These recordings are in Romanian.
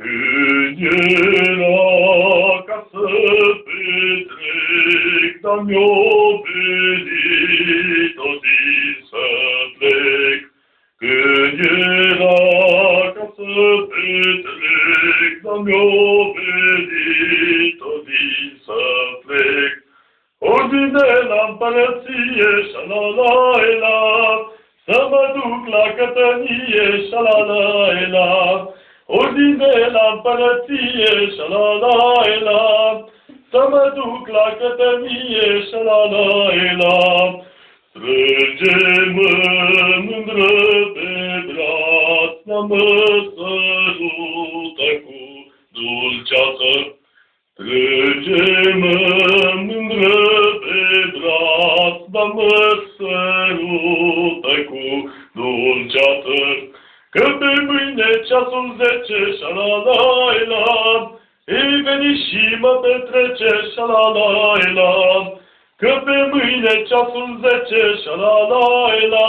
Era ca să petrec, dar mi-o venit o zi să plec. Era ca să petrec, dar mi-o venit o zi să plec. Ordine la împărăție, șalalaiela, să mă duc la cătănie, șalalaiela, Ordine la împărăție, șalalaiela, să mă duc la cătănie, șalalaiela, Strânge-mă mândră pe braț, la mă sărută cu dulceață. Strânge-mă mândră pe braț, la mă sărută cu dulceață. Că pe mâine ceasul zece, șalalaila, Ei veni și mă petrece, șalalaila, Că pe mâine ceasul zece, șalalaila,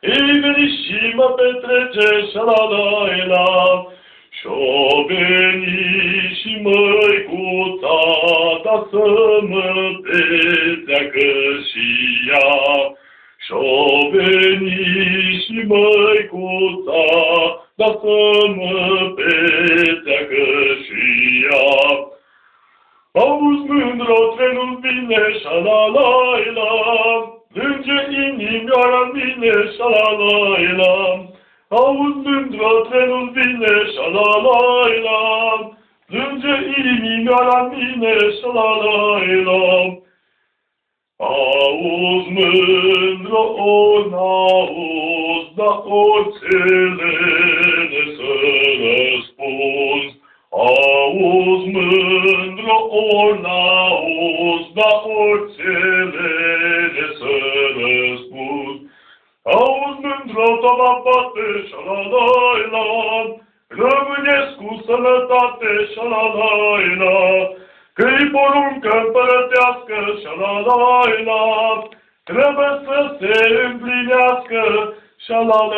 Ei veni și mă petrece, șalalaila, Și-o veni și măicuța ta să mă petreacă și ea, și-o veni și măicuța, dar să mă petreacă și ea. Auzi mândră, trenul vine, șalalaila, Lânge inimioara mine, șalalaila. Auzi mândră, trenul vine, șalalaila, Lânge inimioara mine, șalalaila. Auzi mândră, o n-auzi, da oricele să răspunzi. Auzi mândră, o n-auzi, da oricele să răspunzi. Auzi mândră, tova poate, șalalaila, Rămâneți cu sănătate, șalalaila, Că-i poruncă împărătească, șalalaila, trebuie să se împlinească, Shalom